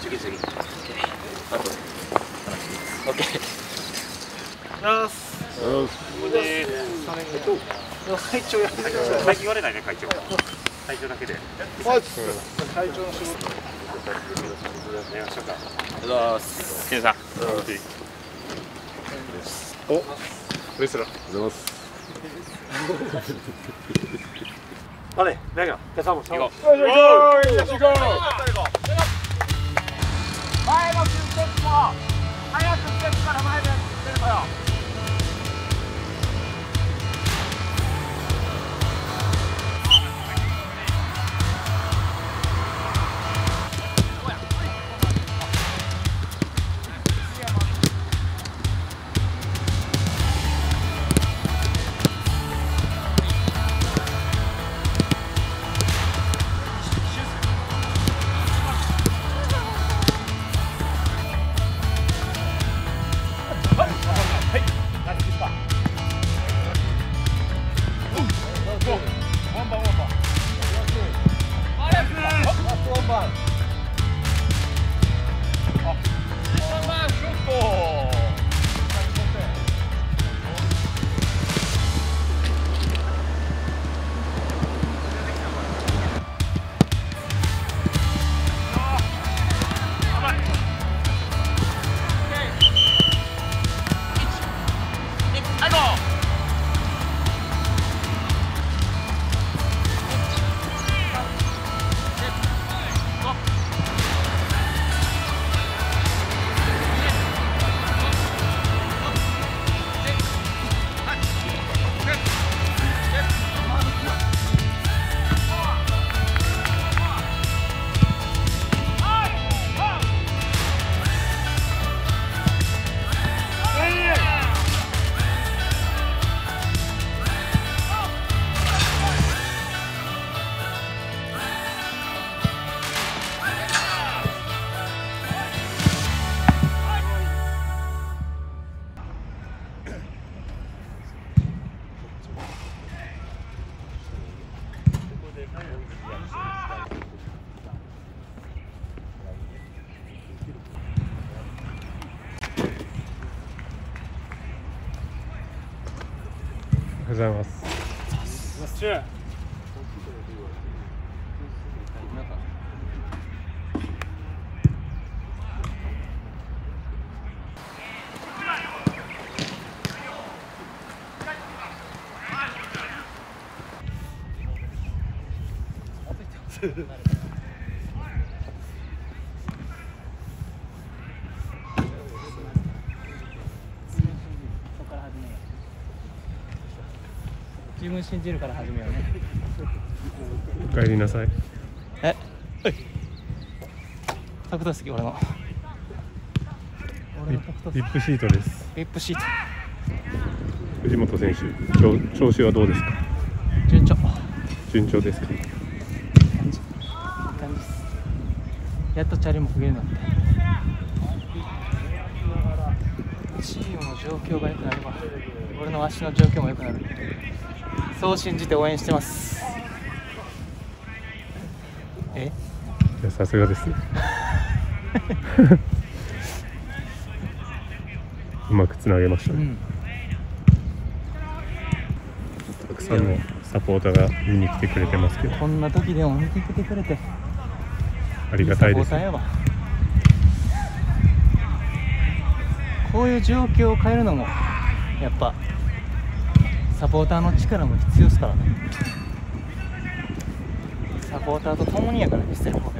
次次。あと。オッケー。よしここで会長だけで会長の仕事やりましょうかありがとうございます。ケンさんおレスラー Vale, venga, empezamos. Vamos. よいしょよいしょ前のステップも早くスうございます。分信じるから始めようね。お帰りなさい。え？タクト好き俺の。俺リのタクトリップシートです。リップシート。藤本選手調調子はどうですか？順調。順調ですか？やっとチャリもくげるなって。チームの状況が良くなれば俺の足の状況も良くなるそう信じて応援してます。え？さすがです。ね うまくつなげましたね、うん。たくさんのサポーターが見に来てくれてますけど。こんな時でも見てきてくれて。ありがたいです。サポーターやわ。こういう状況を変えるのもやっぱサポーターの力も必要ですからね。サポーターと共にやからねステル神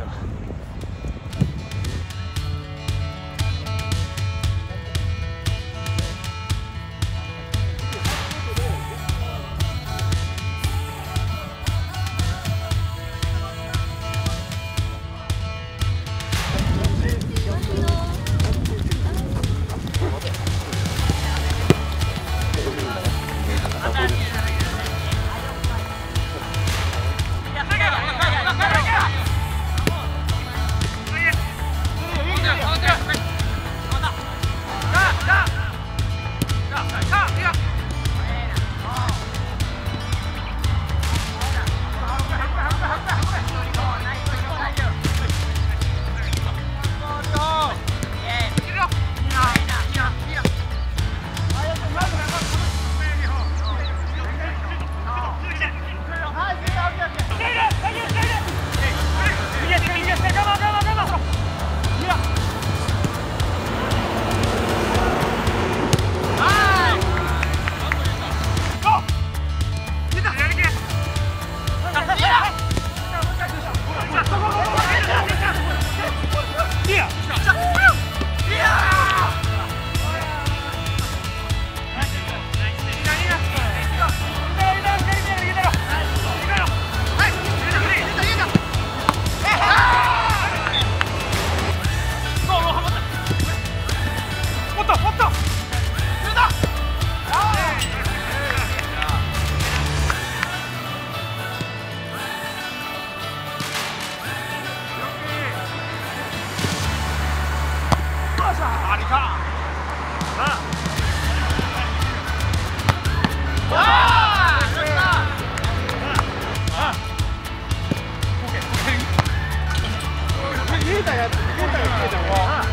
たやつ、つけたやつけたのは、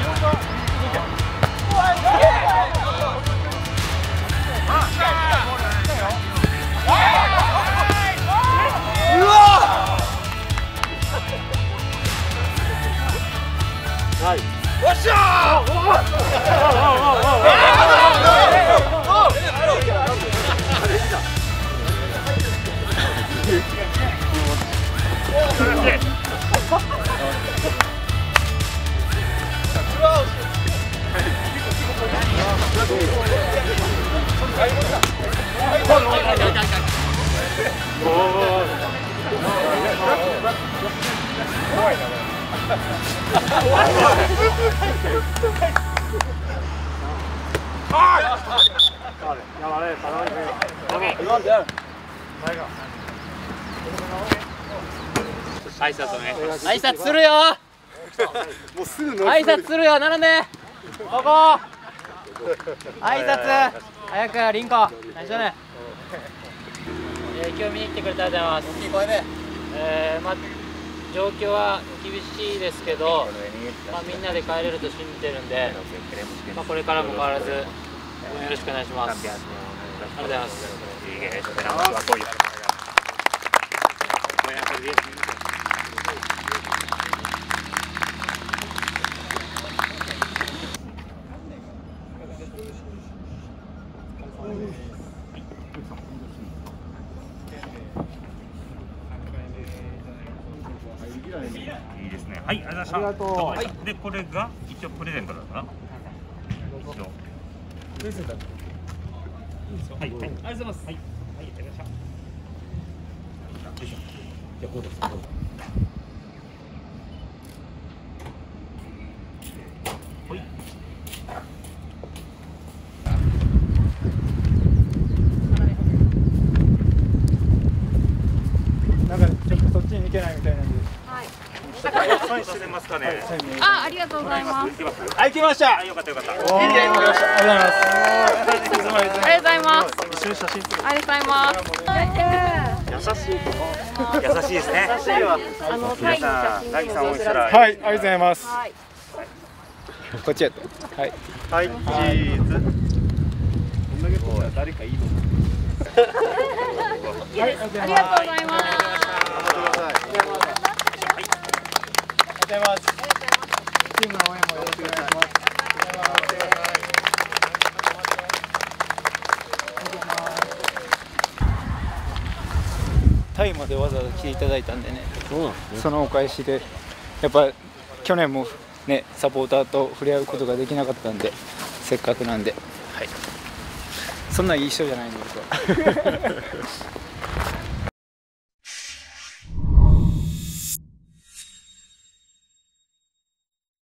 色が、はい、戸は挨拶お願い。します挨拶ね。挨拶するよもうすぐ挨拶するよ並んでここ挨拶早くリンコ何しろねえー今日見に来てくれてありがとうござい。ます大きい。声でえーま状況は厳しいですけど、まあ、みんなで帰れると信じてるんで、まあ、これからも変わらずよろしくお願いします。ありがとうございます。ありがとうはい、で、これが一応プレゼントだったな。一応プレゼントはい、はい、ありがとうございます。はい、はい、ありがとうございました。よいしょ。じゃあ、こうです。ほい。なんかちょっとそっちに行けないみたいなんでサインしてます。かね。あ、ありがとうございます。行きます。はい来ましたはい、よかったよかった。ありがとうございます。ありがとうございます。一緒に写真撮るありがとうございます。優しいです。ね。あの、タイの写真なぎさんおいしたら。はいありがとうございます。はい。こっちやとはいはいチーズこんだけ誰かいいのはいありがとうございますありがとうございます。ありがとうございます。チームの応援もよろしくお願いします。タイまでわざわざ来ていただいたんでね。そのお返しでやっぱ去年もねサポーターと触れ合うことができなかったんでせっかくなんで、はい、そんないい人じゃないんですよ